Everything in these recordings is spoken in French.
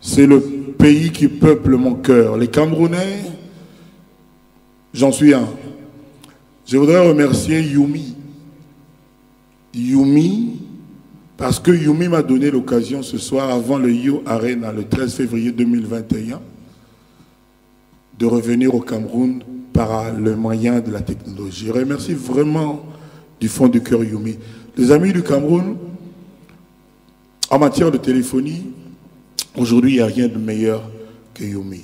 c'est le pays qui peuple mon cœur. Les Camerounais, j'en suis un. Je voudrais remercier Yumi. Yumi, parce que Yumi m'a donné l'occasion ce soir, avant le You Arena, le 13 février 2021, de revenir au Cameroun par le moyen de la technologie. Je remercie vraiment du fond du cœur Yumi. Les amis du Cameroun, en matière de téléphonie, aujourd'hui, il n'y a rien de meilleur que Yumi.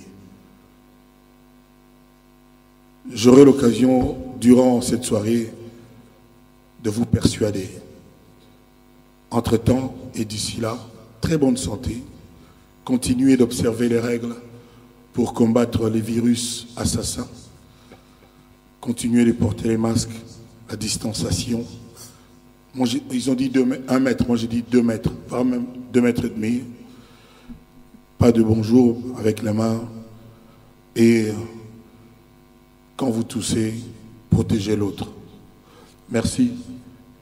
J'aurai l'occasion, durant cette soirée, de vous persuader entre-temps et d'ici là, très bonne santé. Continuez d'observer les règles pour combattre les virus assassins. Continuez de porter les masques, la distanciation. ils ont dit un mètre, moi j'ai dit deux mètres, pas même deux mètres et demi. Pas de bonjour avec la main. Et euh, quand vous toussez, protégez l'autre. Merci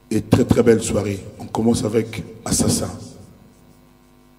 et très très belle soirée. On commence avec Assassin.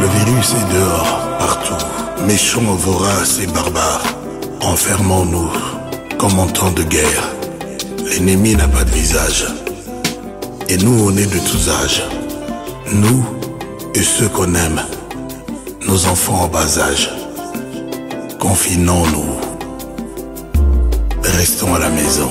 Le virus est dehors, partout, méchant, vorace et barbares, Enfermons-nous, comme en temps de guerre. L'ennemi n'a pas de visage, et nous on est de tous âges. Nous et ceux qu'on aime, nos enfants en bas âge. Confinons-nous. Restons à la maison.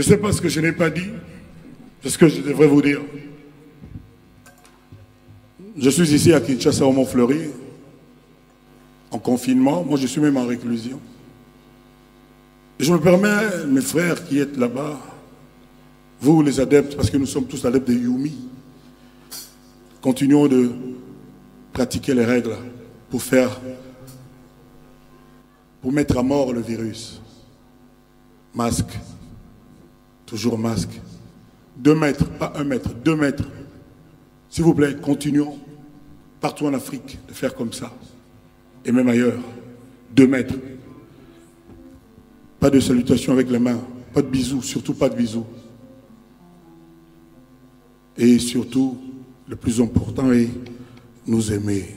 Je ne sais pas ce que je n'ai pas dit, ce que je devrais vous dire. Je suis ici à Kinshasa, au Mont-Fleury, en confinement. Moi, je suis même en réclusion. Et je me permets, mes frères qui êtes là-bas, vous les adeptes, parce que nous sommes tous adeptes de Yumi, continuons de pratiquer les règles pour faire pour mettre à mort le virus. Masque, toujours masque. Deux mètres, pas un mètre, deux mètres. S'il vous plaît, continuons partout en Afrique de faire comme ça, et même ailleurs. Deux mètres. Pas de salutation avec la main, pas de bisous, surtout pas de bisous. Et surtout, le plus important est nous aimer.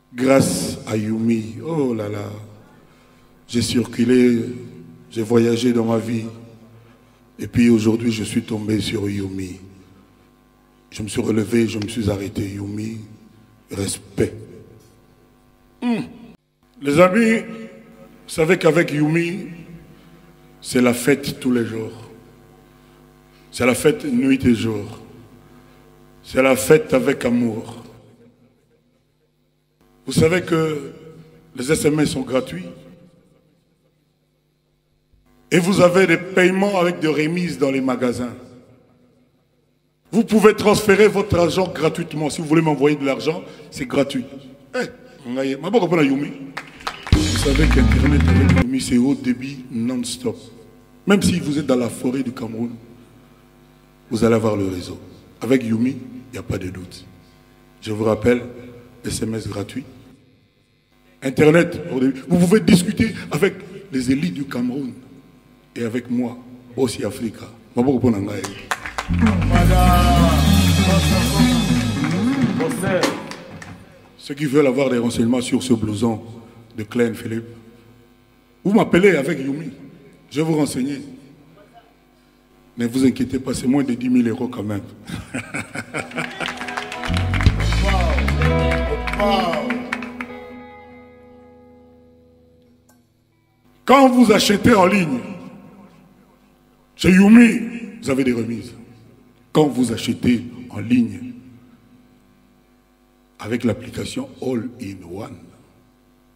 grâce à Yumi. Oh là là, j'ai circulé, j'ai voyagé dans ma vie. Et puis aujourd'hui, je suis tombé sur Yumi. Je me suis relevé, je me suis arrêté. Yumi, respect. Hmm. Les amis, vous savez qu'avec Yumi, c'est la fête tous les jours. C'est la fête nuit et jour. C'est la fête avec amour. Vous savez que les SMS sont gratuits. Et vous avez des paiements avec des remises dans les magasins. Vous pouvez transférer votre argent gratuitement. Si vous voulez m'envoyer de l'argent, c'est gratuit. Eh, vous savez qu'Internet avec Yumi, c'est haut débit non-stop. Même si vous êtes dans la forêt du Cameroun, vous allez avoir le réseau. Avec Yumi, il n'y a pas de doute. Je vous rappelle, SMS gratuit. Internet, vous pouvez discuter avec les élites du Cameroun et avec moi, aussi Africa. Ceux qui veulent avoir des renseignements sur ce blouson de Klein Philippe, vous m'appelez avec Yumi. Je vais vous renseigner. Ne vous inquiétez pas, c'est moins de 10 000 euros quand même. Quand vous achetez en ligne, chez Yumi, vous avez des remises. Quand vous achetez en ligne, avec l'application All in One,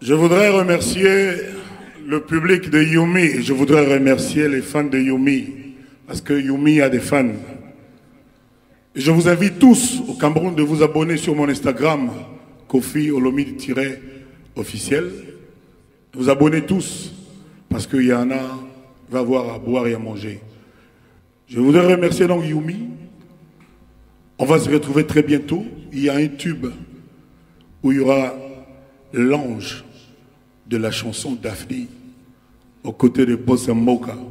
Je voudrais remercier le public de Yumi. Je voudrais remercier les fans de Yumi. Parce que Yumi a des fans. je vous invite tous au Cameroun de vous abonner sur mon Instagram, Kofi Olomide-officiel. Vous abonnez tous. Parce qu'il y en a, va avoir à boire et à manger. Je voudrais remercier donc Yumi. On va se retrouver très bientôt. Il y a un tube où il y aura l'ange de la chanson Daphne aux côtés de Bossemoka. Moka.